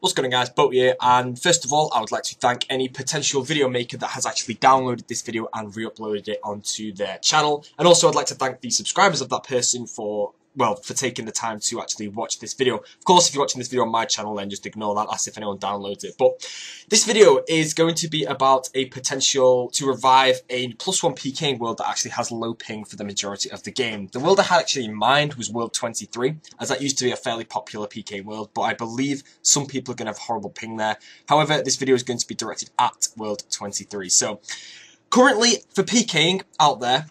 What's going on guys, Boat here, and first of all I would like to thank any potential video maker that has actually downloaded this video and re-uploaded it onto their channel, and also I'd like to thank the subscribers of that person for well, for taking the time to actually watch this video. Of course, if you're watching this video on my channel, then just ignore that. That's if anyone downloads it. But this video is going to be about a potential to revive a plus one PKing world that actually has low ping for the majority of the game. The world I had actually in mind was World 23, as that used to be a fairly popular PK world, but I believe some people are going to have horrible ping there. However, this video is going to be directed at World 23. So, currently, for PKing out there,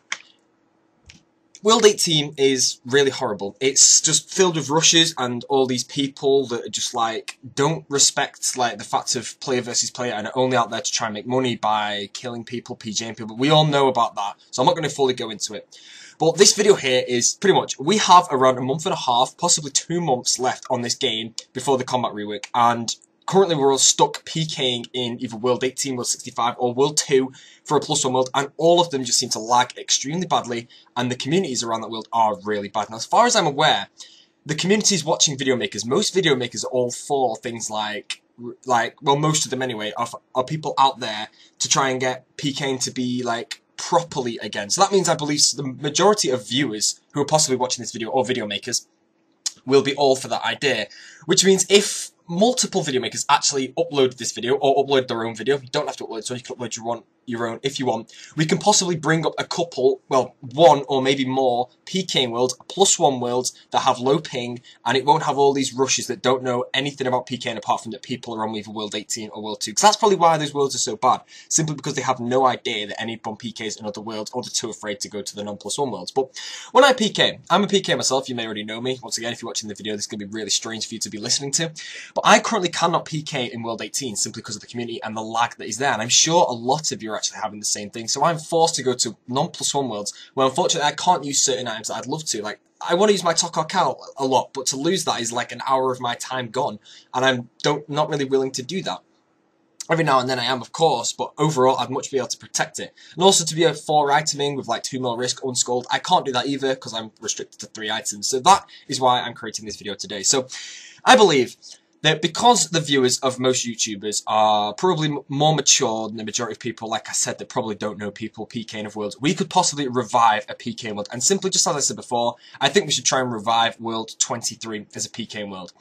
World 18 is really horrible. It's just filled with rushes and all these people that are just like don't respect like the fact of player versus player and are only out there to try and make money by killing people, PJing people. But we all know about that, so I'm not going to fully go into it. But this video here is pretty much, we have around a month and a half, possibly two months left on this game before the combat rework, and currently we're all stuck PKing in either World 18, World 65, or World 2 for a plus one world, and all of them just seem to lag extremely badly, and the communities around that world are really bad. Now, as far as I'm aware, the communities watching video makers, most video makers are all for things like like well most of them anyway are, are people out there to try and get PKing to be like properly again. So that means I believe the majority of viewers who are possibly watching this video or video makers will be all for that idea. Which means if multiple video makers actually upload this video or upload their own video. You don't have to upload, so you can upload your own, your own if you want. We can possibly bring up a couple, well, one or maybe more PKing worlds, plus one worlds that have low ping, and it won't have all these rushes that don't know anything about PKing apart from that people are on either World 18 or World 2. Because that's probably why those worlds are so bad, simply because they have no idea that any bomb PKs in other worlds, or they're too afraid to go to the non-plus one worlds. But when I PK, I'm a PK myself, you may already know me. Once again, if you're watching the video, this is going to be really strange for you to be listening to. But I currently cannot PK in World 18 simply because of the community and the lag that is there. And I'm sure a lot of you are actually having the same thing. So I'm forced to go to non plus one worlds where unfortunately I can't use certain items that I'd love to. Like I want to use my TokHaar-Kal a lot, but to lose that is like an hour of my time gone. And I'm don't not really willing to do that. Every now and then I am, of course, but overall I'd much be able to protect it. And also to be a 4 iteming with like 2 mil risk unskulled, I can't do that either because I'm restricted to 3 items. So that is why I'm creating this video today. So I believe that because the viewers of most YouTubers are probably more mature than the majority of people, like I said, that probably don't know people PKing of worlds, we could possibly revive a PK world. And simply, just as I said before, I think we should try and revive World 23 as a PK world.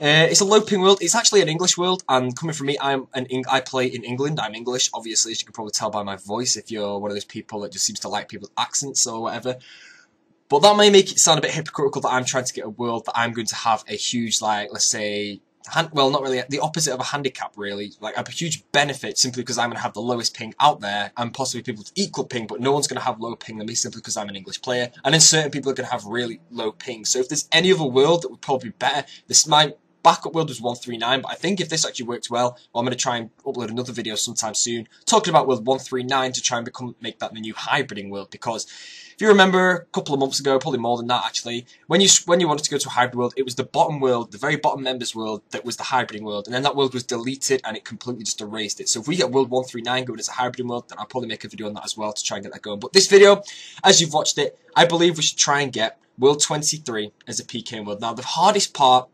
Uh, it's a low ping world. It's actually an English world, and coming from me, I'm an Eng I play in England. I'm English, obviously, as you can probably tell by my voice. If you're one of those people that just seems to like people's accents or whatever, but that may make it sound a bit hypocritical that I'm trying to get a world that I'm going to have a huge, like, let's say, hand, well, not really, the opposite of a handicap, really. Like, a huge benefit simply because I'm going to have the lowest ping out there, and possibly people with equal ping, but no one's going to have low ping than me simply because I'm an English player. And then certain people are going to have really low ping. So if there's any other world that would probably be better, this might backup world was 139, but I think if this actually works well, well I'm going to try and upload another video sometime soon, talking about world 139 to try and become make that the new hybriding world, because if you remember a couple of months ago, probably more than that actually, when you when you wanted to go to a hybrid world, it was the bottom world, the very bottom members world, that was the hybriding world, and then that world was deleted and it completely just erased it. So if we get world 139 going as a hybriding world, then I'll probably make a video on that as well to try and get that going. But this video, as you've watched it, I believe we should try and get World 23 as a PK world. Now, the hardest part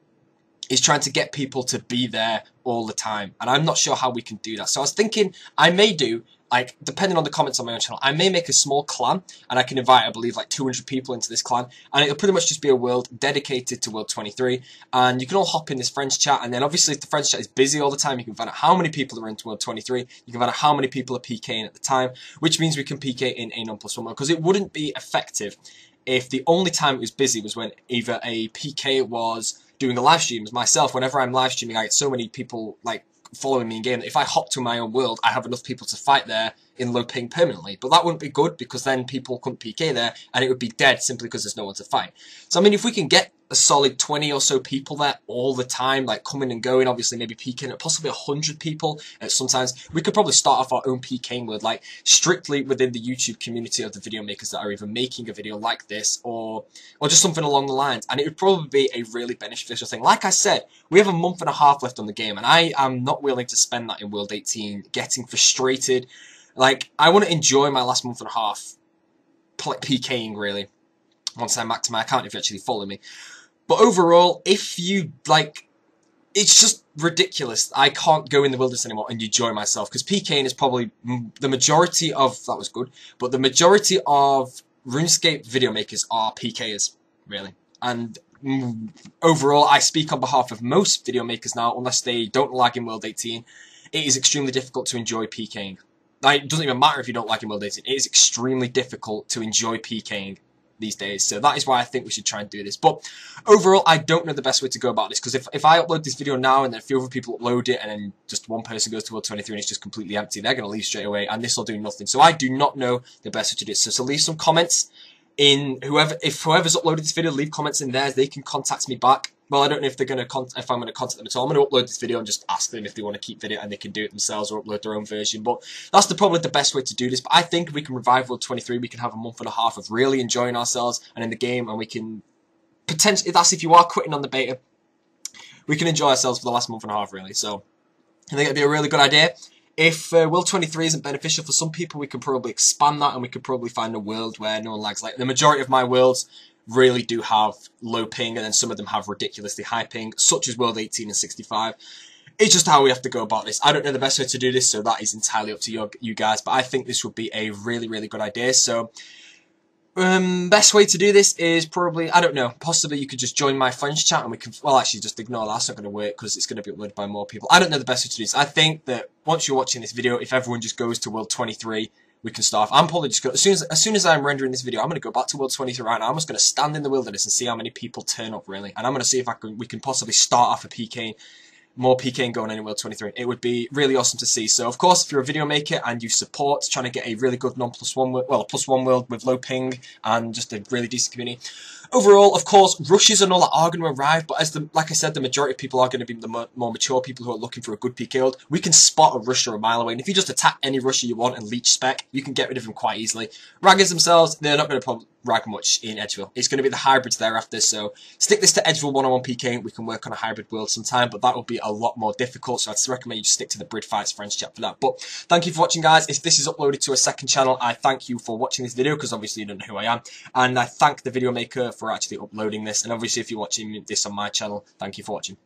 is trying to get people to be there all the time. And I'm not sure how we can do that. So I was thinking I may do, like, depending on the comments on my own channel, I may make a small clan and I can invite, I believe, like 200 people into this clan. And it'll pretty much just be a world dedicated to World 23. And you can all hop in this friends chat. And then obviously if the friends chat is busy all the time, you can find out how many people are into World 23. You can find out how many people are PKing at the time, which means we can PK in a non plus one because it wouldn't be effective if the only time it was busy was when either a PK was doing the live streams myself, whenever I'm live streaming, I get so many people like following me in game if I hop to my own world, I have enough people to fight there in low ping permanently. But that wouldn't be good because then people couldn't PK there and it would be dead simply because there's no one to fight. So I mean, if we can get a solid 20 or so people there all the time, like coming and going, obviously maybe peaking at possibly 100 people at sometimes. We could probably start off our own PKing with like strictly within the YouTube community of the video makers that are even making a video like this or or just something along the lines. And it would probably be a really beneficial thing. Like I said, we have a month and a half left on the game and I am not willing to spend that in World 18 getting frustrated. Like, I want to enjoy my last month and a half PKing really once I'm back to my account if you actually follow me. But overall, if you like, it's just ridiculous. I can't go in the wilderness anymore and enjoy myself because PKing is probably the majority of that was good, but the majority of RuneScape video makers are PKers, really. And mm, overall, I speak on behalf of most video makers now, unless they don't lag in World 18. It is extremely difficult to enjoy PKing. Like, it doesn't even matter if you don't like in World 18. It is extremely difficult to enjoy PKing these days. So that is why I think we should try and do this. But overall, I don't know the best way to go about this because if, if I upload this video now and then a few other people upload it and then just one person goes to World 23 and it's just completely empty, they're going to leave straight away and this will do nothing. So I do not know the best way to do this. So, so leave some comments in whoever if whoever's uploaded this video, leave comments in there. They can contact me back. Well, I don't know if they're gonna if I'm gonna contact them at all. I'm gonna upload this video and just ask them if they want to keep video and they can do it themselves or upload their own version. But that's the probably the best way to do this. But I think we can revive World 23, we can have a month and a half of really enjoying ourselves and in the game, and we can potentially that's if you are quitting on the beta, we can enjoy ourselves for the last month and a half really. So I think it'd be a really good idea. If uh, World 23 isn't beneficial for some people, we can probably expand that and we could probably find a world where no one lags. Like the majority of my worlds really do have low ping and then some of them have ridiculously high ping, such as World 18 and 65. It's just how we have to go about this. I don't know the best way to do this, so that is entirely up to you, you guys. But I think this would be a really, really good idea. So um, best way to do this is probably, I don't know, possibly you could just join my friends chat and we can, well actually just ignore that, that's not going to work because it's going to be uploaded by more people. I don't know the best way to do this. I think that once you're watching this video, if everyone just goes to World 23, we can start. I'm probably just going as soon as, as soon as I'm rendering this video, I'm going to go back to World 23 right now. I'm just going to stand in the wilderness and see how many people turn up really. And I'm going to see if I can, we can possibly start off a PK more PKing going on in World 23. It would be really awesome to see. So, of course, if you're a video maker and you support trying to get a really good non plus one, world, well, a plus one world with low ping and just a really decent community. Overall, of course, rushes and all that are going to arrive, but as the, like I said, the majority of people are going to be the more, mature people who are looking for a good PK world. We can spot a rusher a mile away, and if you just attack any rusher you want and leech spec, you can get rid of them quite easily. Raggers themselves, they're not going to rag much in Edgeville. It's going to be the hybrids thereafter, so stick this to Edgeville 101 PK. We can work on a hybrid world sometime, but that will be a lot more difficult, so I'd recommend you just stick to the Brid Fights Friends chat for that. But thank you for watching, guys. If this is uploaded to a second channel, I thank you for watching this video, because obviously you don't know who I am, and I thank the video maker for actually uploading this, and obviously if you're watching this on my channel, thank you for watching.